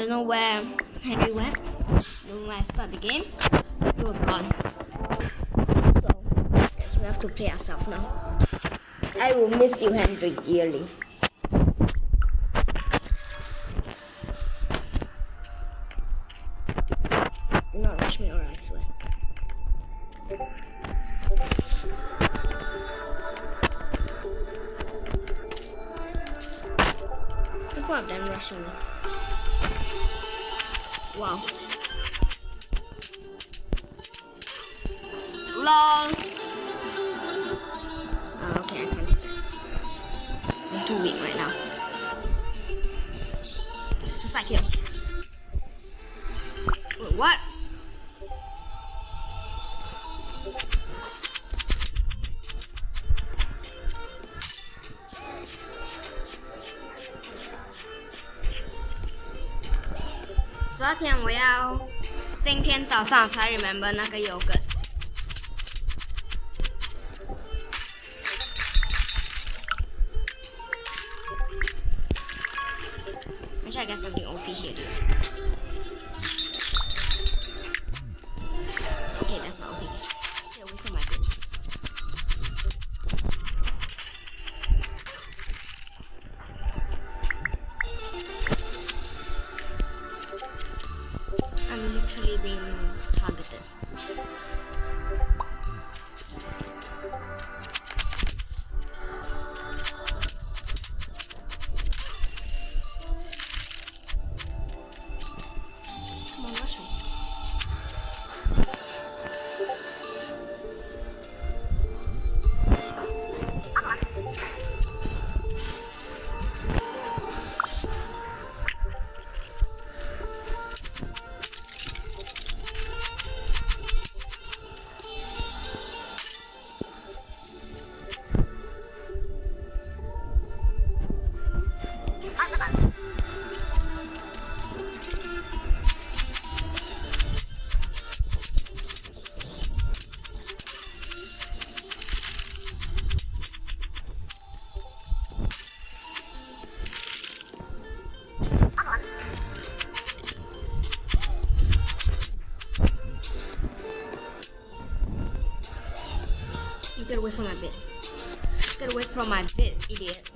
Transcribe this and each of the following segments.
don't know where Henry went. When I start the game, he was gone. So, guess we have to play ourselves now. I will miss you, Henry, dearly. Do not rush me or I swear. The point of them rushing me. Wow. LOL. Oh, okay, I can't. I'm too weak right now. Suicide kill. Wait, what? "昨天我要，今天早上才 remember 那个 yogurt。Actually, I got something OP here, get away from my bed. Get away from my bed, idiot.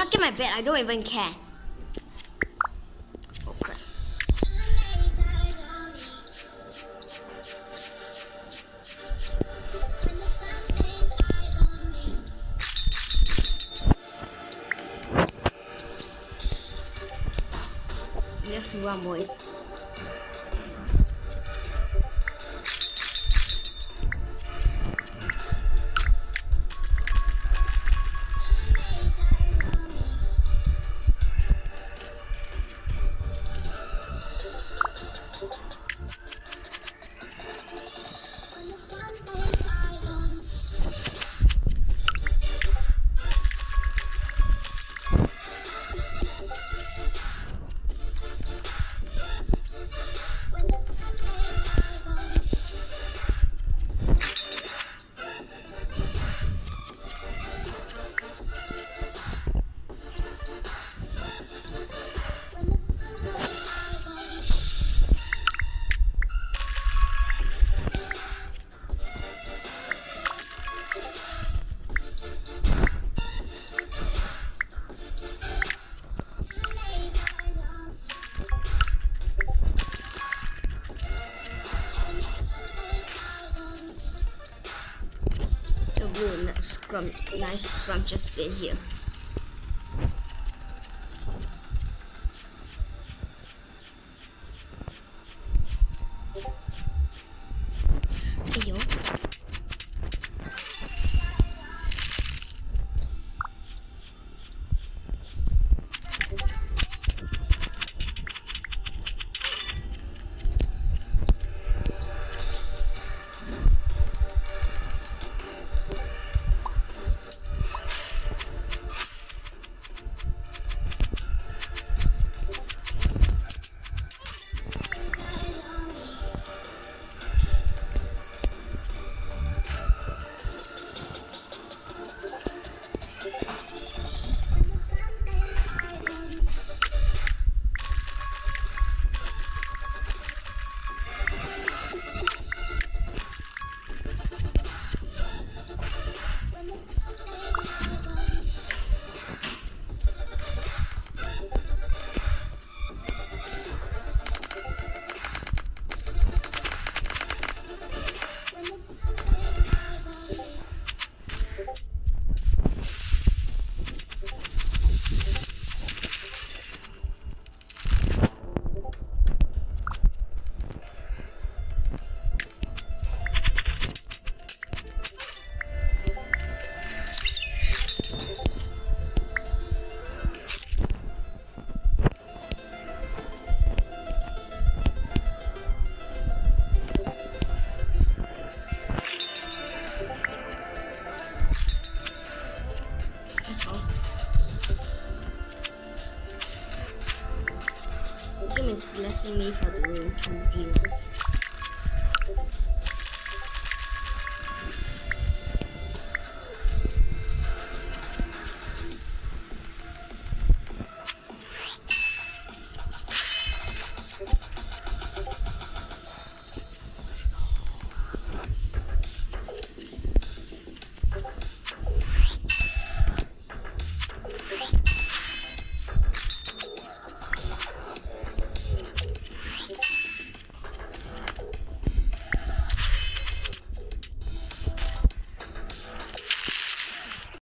Not get my bed, I don't even care. Oh crap. We have to run, boys. Blue scrum, nice scrumptious bit here. Is blessing me for doing two viewers.